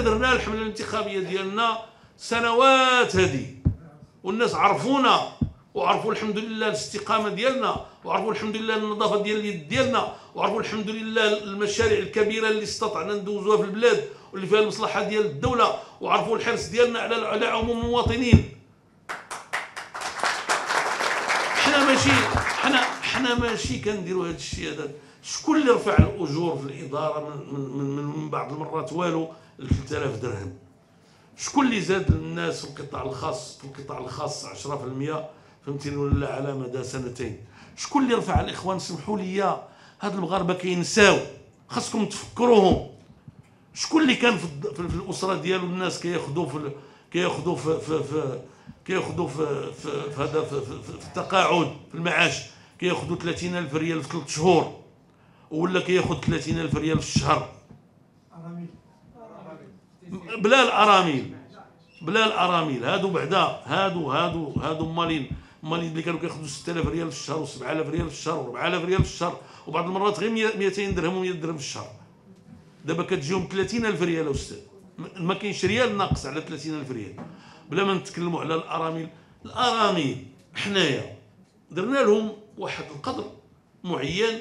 درنا الحملة الانتخابية ديالنا سنوات هذه. والناس عرفونا وعرفوا الحمد لله الاستقامة ديالنا وعرفوا الحمد لله النظافة ديال اليد ديالنا وعرفوا الحمد لله المشاريع الكبيرة اللي استطعنا ندوزوها في البلاد واللي فيها المصلحة ديال الدولة وعرفوا الحرص ديالنا على على عموم المواطنين. حنا ماشي حنا حنا ماشي كنديروا هذا الشيء هذا. شكون اللي رفع الأجور في الإدارة من من من, بعض المرات؟ والو ل 3000 درهم. شكون اللي زاد الناس في القطاع الخاص في القطاع الخاص 10% فهمتيني ولا على مدى سنتين. شكون اللي رفع؟ الإخوان سمحوا لي. هاد المغاربة كينساو. خاصكم تفكروهم. شكون اللي كان في, في, في الأسرة ديالو؟ الناس كياخذوا في كياخذوا في في, في كياخذوا في في, في هذا في, في, في التقاعد في المعاش. كياخذوا 30000 ريال في ثلاث شهور. ولا كياخذ 30000 ريال في الشهر. بلا الارامل بلا الارامل هادو بعدا. هادو هادو هادو مالين. مالين اللي كانوا كياخذوا 6000 ريال في الشهر و7000 ريال في الشهر و4000 ريال في الشهر وبعض المرات غير 200 درهم و100 درهم في الشهر. دابا كتجيهم 30000 ريال أستاذ. ما كاينش ريال ناقص على 30000 ريال. بلا ما نتكلموا على الارامل الارامل حنايا. درنا لهم واحد القدر معين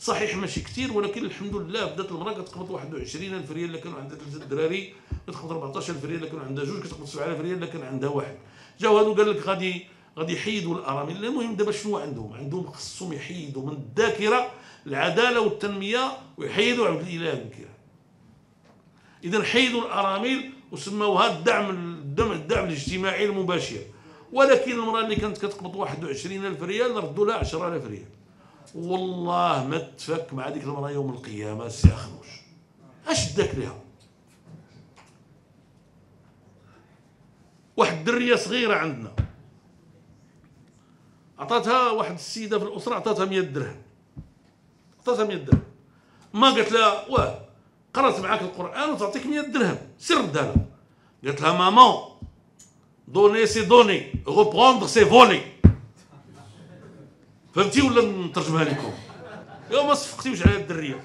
صحيح ماشي كثير ولكن الحمد لله بدات المرأة كتقبض 21000 ريال الا كانوا عندها ثلاثة الدراري كتقبض 14000 ريال الا كانوا عندها جوج كتقبض 7000 ريال الا كان عندها واحد. جاو هادو قال لك غادي غادي يحيدوا الأرامل. المهم دابا شنو عندهم؟ عندهم خصهم يحيدوا من الذاكرة العدالة والتنمية ويحيدوا عبد الإله بن كيران. اذا حيدوا الأرامل وسموها الدعم الدعم الدعم الاجتماعي المباشر. ولكن المرأة اللي كانت كتقبض 21000 ريال ردوا لها 10000 ريال. والله ما تفك مع ديك المرأة يوم القيامة سي اخنوش أش داك ليها؟ واحد الدريه صغيرة عندنا. عطاتها واحد السيدة في الأسرة عطاتها 100 درهم. عطاتها 100 درهم. ما قالت لها واه قرأت معاك القرآن وتعطيك 100 درهم. سر ردها قالت لها ماما donner c'est donner, reprendre c'est voler فهمتي ولا نترجمها لكم؟ يا ما صفقتيوش على الدرية.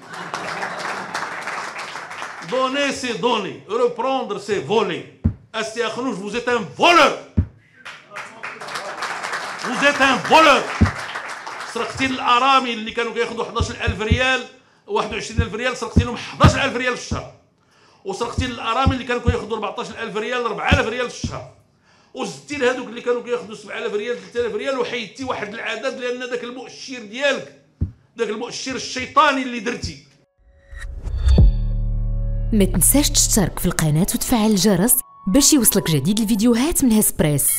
donner c'est donner, reprendre c'est voler استي أخنوش Vous êtes un voleur? سرقتي الارامل اللي كانوا كياخذوا 11000 ريال 21000 ريال سرقتي لهم 11000 ريال في الشهر وسرقتي الارامل اللي كانوا كياخذوا 14000 ريال 4000 ريال في الشهر وزدتي لهذوك اللي كانوا كياخذوا 7000 ريال 3000 ريال وحيدتي واحد العدد لأن ذاك المؤشر ديالك ذاك المؤشر الشيطاني اللي درتي. ما تنساش تشترك في القناة وتفعل الجرس باش يوصلك جديد الفيديوهات من هسبريس.